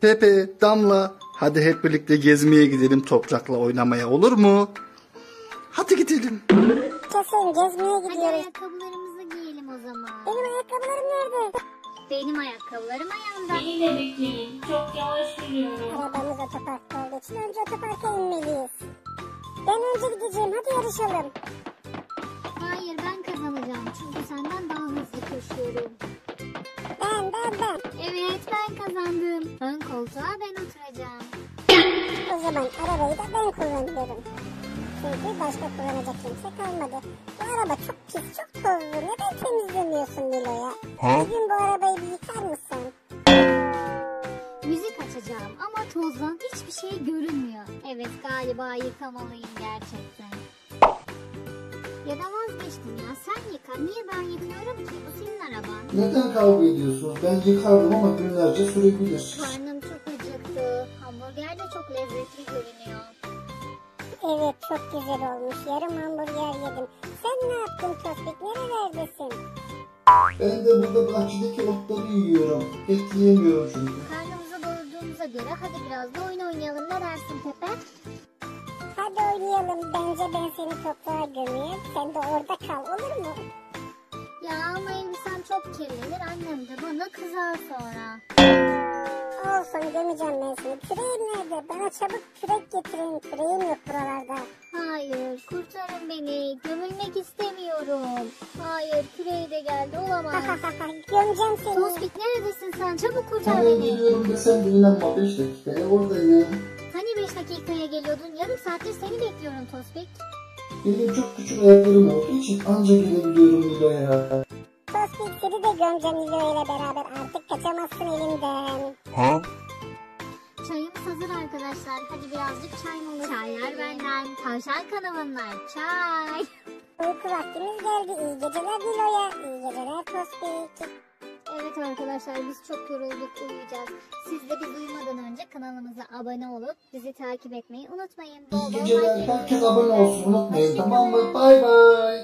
Pepe, Damla, hadi hep birlikte gezmeye gidelim toprakla oynamaya olur mu? Hadi gidelim. Kesin gezmeye Hadi gidiyoruz. ayakkabılarımızı giyelim o zaman. Benim ayakkabılarım nerede? Benim ayakkabılarım ayağımda. Beni de bekleyin. Çok yavaş yürüyorum. Arabamız otoparkta olduğu için önce otoparka inmeliyiz. Ben önce gideceğim hadi yarışalım. Ön koltuğa ben oturacağım. O zaman arabayı da ben kullanıyorum. Çünkü başka kullanacak kimse kalmadı. Bu araba çok pis, çok tozlu. Neden temizlemiyorsun Nilo'ya? Bir gün bu arabayı bir yıkar mısın? Müzik açacağım ama tozdan hiçbir şey görünmüyor. Evet galiba yıkamalıyım gerçekten. Ya da vazgeçtim ya yıka. Niye ben yıkıyorum ki? Bu senin araban. Neden kavga ediyorsunuz? Ben yıkardım ama günlerce sürebilir. Karnım çok acıktı. Hamburger de çok lezzetli görünüyor. Evet çok güzel olmuş. Yarım hamburger yedim. Sen ne yaptın Tospik? Nerelerdesin? Ben de burada bahçedeki otları yiyorum. Et yiyemiyorum çünkü. Karnımızı doyurduğumuza göre hadi biraz da oyun oynayalım. Ne dersin Pepe? Hadi oynayalım. Bence ben seni toprağa gömeyim. Sen de orada kal olur mu? Ya ama elbisem çok kirlenir. Annem de bana kızar sonra. Olsun gömeceğim ben seni. Küreğim nerede? Bana çabuk kürek getirin. Küreğim yok buralarda. Hayır, kurtarın beni. Gömülmek istemiyorum. Hayır, küreği de geldi. Olamaz. Gömeceğim seni. Tospik neredesin sen? Çabuk kurtar Hemen beni. geliyorum desem dinlenme 5 dakikaya oradayım. Hani 5 dakikaya geliyordun? Yarım saattir seni bekliyorum Tospik. Benim çok küçük ayaklarım olduğu için anca gelebiliyorum Nilo'ya. Tospik seni de gömeceğim Nilo ile beraber. Artık kaçamazsın elimden. Çayımız hazır arkadaşlar. Hadi birazcık çay molası. Çaylar benden. Tavşan kanalından. Çay. Uyku vaktimiz geldi. İyi geceler Nilo'ya. İyi geceler Tospik. Evet arkadaşlar biz çok yorulduk uyuyacağız. Siz de biz uyumadan önce kanalımıza abone olup bizi takip etmeyi unutmayın. İyi geceler herkes abone olsun unutmayın tamam mı? Bay bay.